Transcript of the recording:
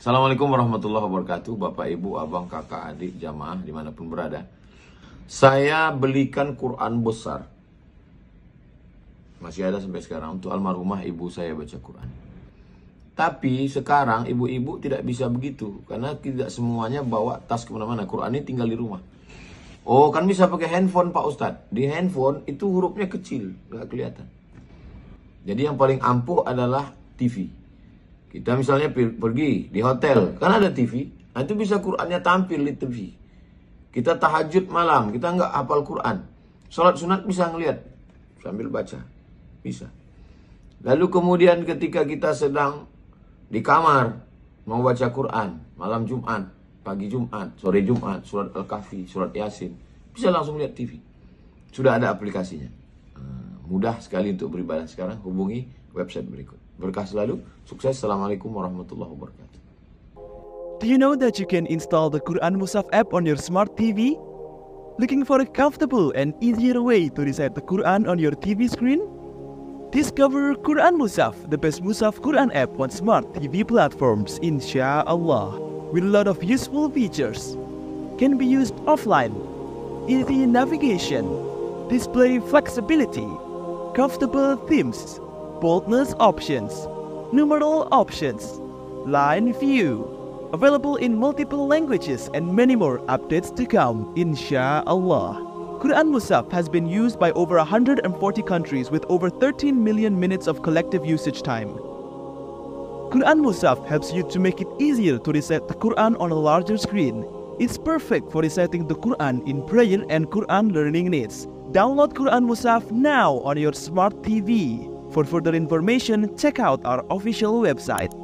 Assalamualaikum warahmatullahi wabarakatuh. Bapak, Ibu, Abang, Kakak, Adik, Jamaah di mana pun berada. Saya belikan Quran besar. Masih ada sampai sekarang. Untuk almarhumah ibu saya baca Quran. Tapi sekarang ibu-ibu tidak bisa begitu. Karena tidak semuanya bawa tas ke mana-mana. Quran ini tinggal di rumah. Oh kan bisa pakai handphone Pak Ustadz. Di handphone itu hurufnya kecil. Nggak kelihatan. Jadi yang paling ampuh adalah TV kita misalnya pergi di hotel, kan ada TV, itu bisa Qurannya tampil di TV. Kita tahajud malam, kita nggak hafal Quran. Sholat sunat bisa ngelihat sambil baca, bisa. Lalu kemudian ketika kita sedang di kamar mau baca Quran, malam Jumat, pagi Jumat, sore Jumat, surat Al-Kahfi, surat Yasin, bisa langsung lihat TV. Sudah ada aplikasinya. Ah, mudah sekali untuk beribadah sekarang, hubungi website berikut. Berkah selalu, sukses. Assalamualaikum warahmatullahi wabarakatuh. Do you know that you can install the Quran Musaf app on your smart TV? Looking for a comfortable and easier way to recite the Quran on your TV screen? Discover Quran Musaf, the best Musaf Quran app on smart TV platforms, inshallah, with a lot of useful features. Can be used offline, easy navigation, display flexibility, comfortable themes, boldness options, numeral options, line view, available in multiple languages and many more updates to come, inshallah. Quran Musaf has been used by over 140 countries with over 13 million minutes of collective usage time. Quran Musaf helps you to make it easier to recite the Quran on a larger screen. It's perfect for reciting the Quran in prayer and Quran learning needs. Download Quran Musaf now on your smart TV. For further information, check out our official website.